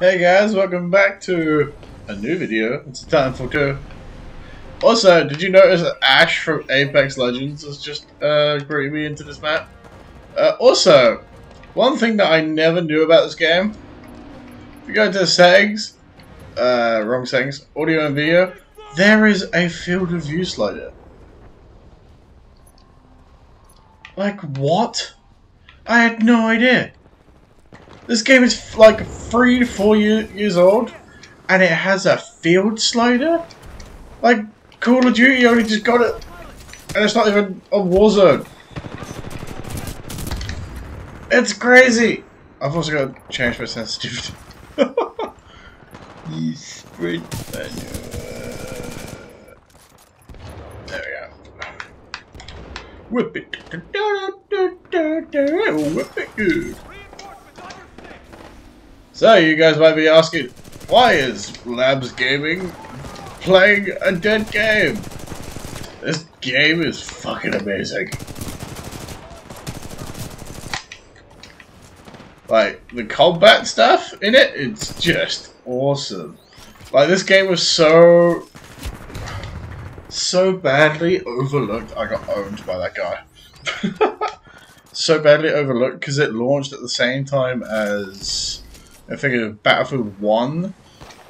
Hey guys, welcome back to a new video. It's Titanfall 2. Also, did you notice that Ash from Apex Legends has just uh, greeted me into this map? Uh, also, one thing that I never knew about this game, if you go into the settings, uh, wrong settings, audio and video, there is a field of view slider. Like, what? I had no idea. This game is like three to four year, years old, and it has a field slider. Like Call of Duty only just got it, and it's not even a Warzone. It's crazy. I've also got to change my sensitivity. you sprint There we go. Whip it. Whip it good. So, you guys might be asking, why is Labz Gaming playing a dead game? This game is fucking amazing. Like, the combat stuff in it, it's just awesome. Like, this game was so... So badly overlooked, I got owned by that guy. so badly overlooked because it launched at the same time as I think Battlefield 1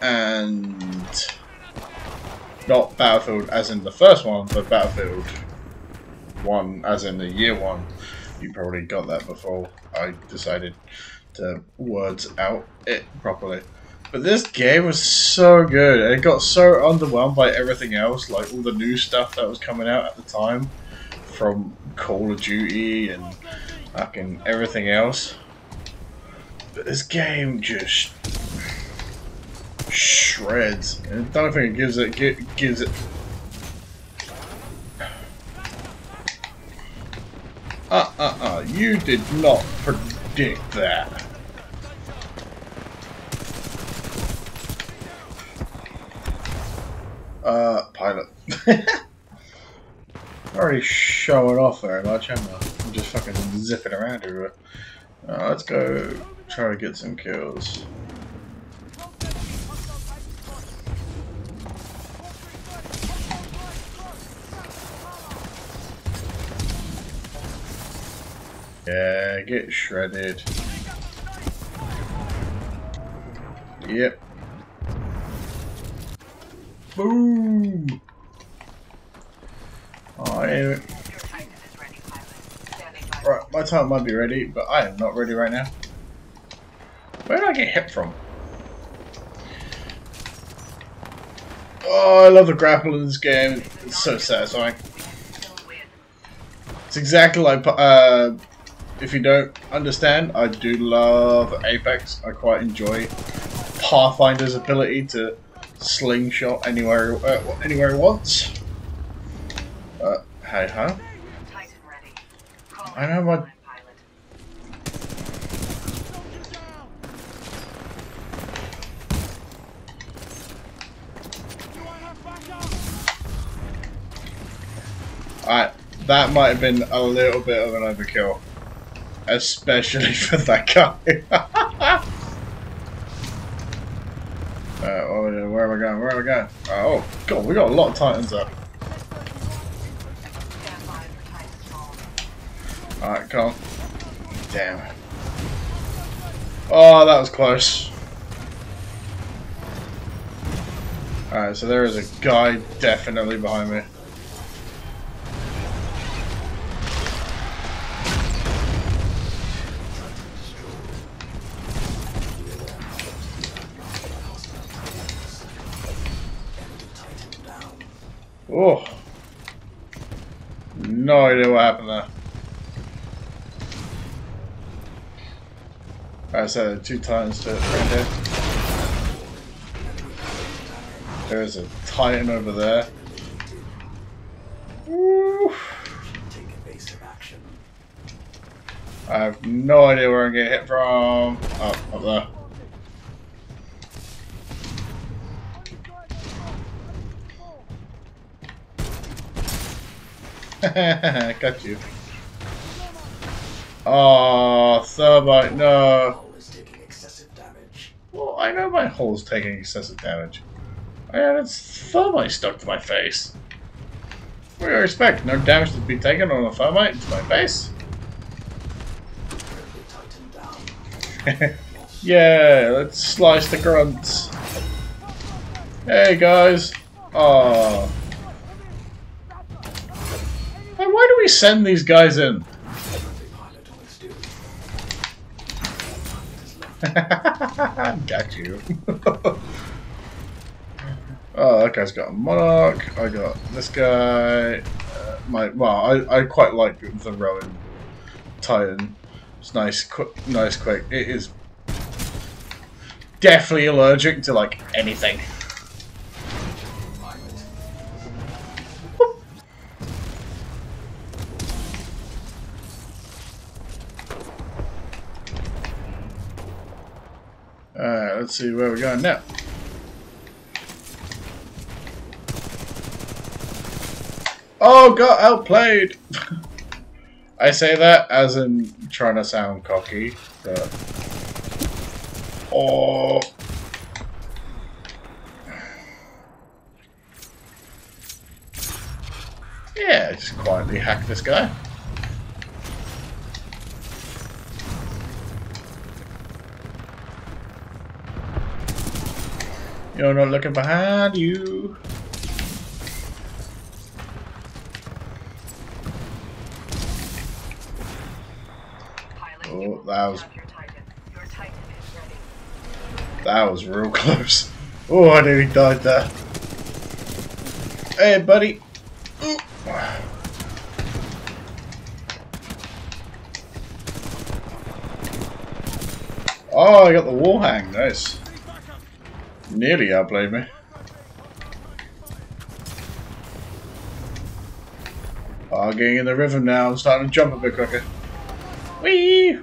and not Battlefield as in the first one, but Battlefield 1 as in the year 1. You probably got that before I decided to words out it properly. But this game was so good. It got so underwhelmed by everything else, like all the new stuff that was coming out at the time from Call of Duty and fucking everything else. But this game just shreds. And I don't think it gives it gives it. Uh uh uh! You did not predict that. Uh, pilot. already showing off very much, am I? I'm just fucking zipping around everywhere. Let's go try to get some kills. Yeah, get shredded. Yep. Boom! Anyway. Right, my time might be ready, but I am not ready right now. Where did I get hit from? Oh, I love the grapple in this game. It's so satisfying. It's exactly like, uh, if you don't understand, I do love Apex. I quite enjoy Pathfinder's ability to slingshot anywhere uh, anywhere he wants. Uh, hey, huh? I know my Alright, that might have been a little bit of an overkill. Especially for that guy. uh, where am I going? Where am I going? Oh, God, we got a lot of Titans up. Alright, come Damn. Oh, that was close. Alright, so there is a guy definitely behind me. I said two titans to right there. There's a titan over there. I have no idea where I'm getting hit from. Oh, up there. Got you. Ah, oh, Thermite, no. Well, I know my hull's taking excessive damage. I its thermite stuck to my face. What do you expect? No damage to be taken on a thermite to my face? yeah, let's slice the grunts. Hey guys. Ah. Oh. Hey, why do we send these guys in? got you. oh, that guy's got a monarch. I got this guy. Uh, my well, I, I quite like the Ronin Titan. It's nice, quick, nice, quick. It is definitely allergic to like anything. Let's see where we're going now. Oh, got outplayed! I say that as in trying to sound cocky, but... Oh... Yeah, just quietly hack this guy. You're not looking behind you. Oh, that was... That was real close. Oh, I nearly died there. Hey, buddy. Ooh. Oh, I got the wall hang. Nice. Nearly outplayed me. Oh, getting in the rhythm now. I'm starting to jump a bit quicker. Whee!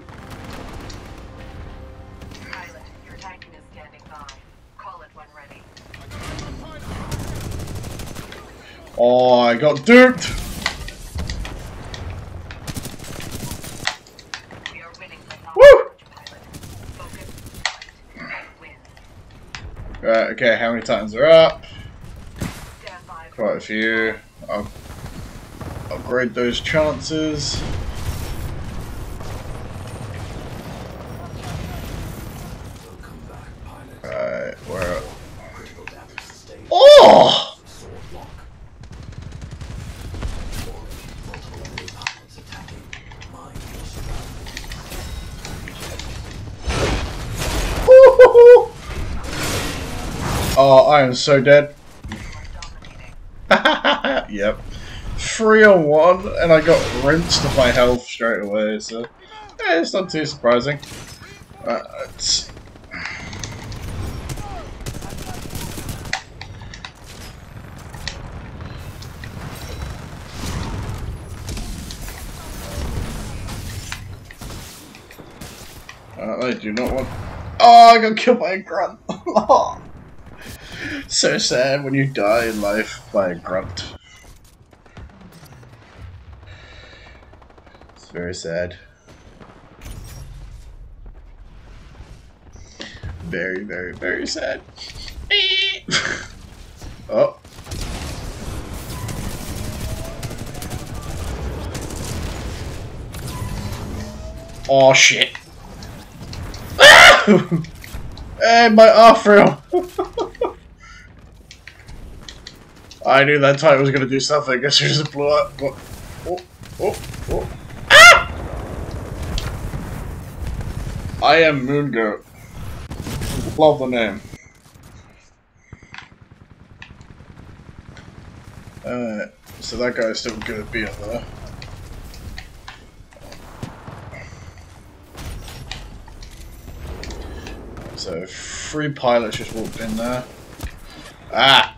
Oh, I got duped! Okay, how many titans are up? Quite a few. I'll upgrade those chances. Oh, I am so dead. yep. 3 on 1, and I got rinsed of my health straight away, so yeah, it's not too surprising. Uh. Uh, I do not want... Oh, I got killed by a grunt! so sad when you die in life by a grunt. It's very sad. Very, very, very sad. oh. Oh shit. hey, my Afro! I knew that time was going to do something soon as it blew up. Oh, oh, oh, oh. Ah! I am Moon Goat. Love the name. Uh, so that guy's still good at being there. So, three pilots just walked in there. Ah!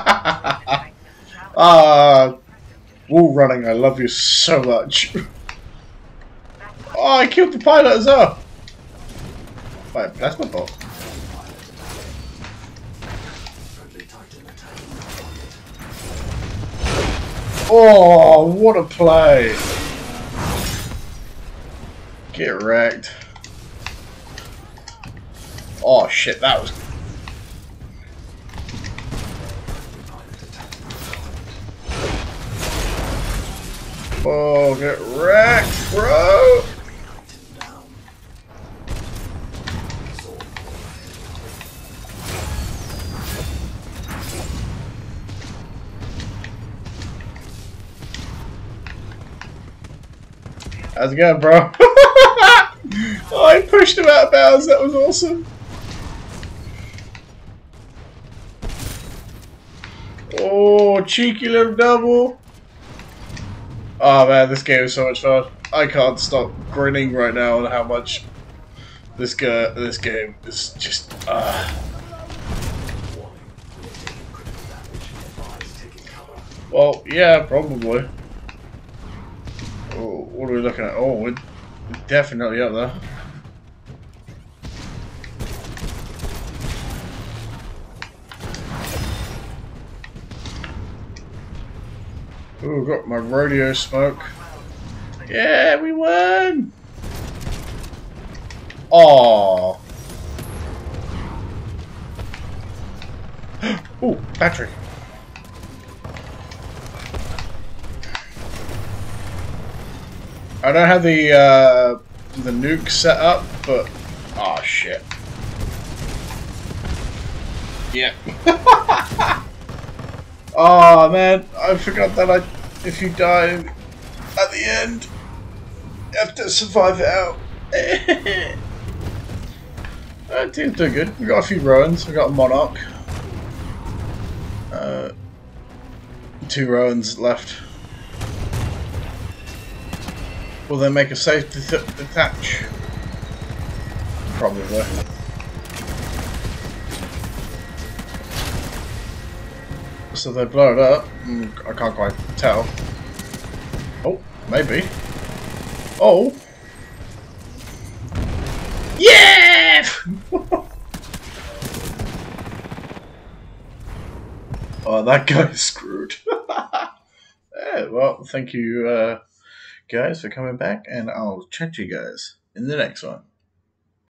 Ah, wall running, I love you so much. oh, I killed the pilot as well. By a plasma bot. Oh, what a play! Get wrecked. Oh shit, that was Oh, get wrecked, bro! How's it going, bro? oh, I pushed him out of bounds. That was awesome. Oh, cheeky little double. Oh man, this game is so much fun. I can't stop grinning right now on how much this this game is just. Uh... Well, yeah, probably. Oh, what are we looking at? Oh, we're definitely up there. Ooh, got my rodeo smoke. Yeah, we won! Aww. Ooh, battery. I don't have the uh, the nuke set up, but oh shit. Yeah. Oh man, I forgot that I, if you die at the end, you have to survive out. I think they're good. We got a few Ronins. We got a Monarch. Uh, two Ronins left. Will they make a safe detach? Probably. So they blow it up. I can't quite tell. Oh, maybe. Oh! Yeah! oh, that guy's screwed. yeah, well, thank you uh, guys for coming back, and I'll chat to you guys in the next one.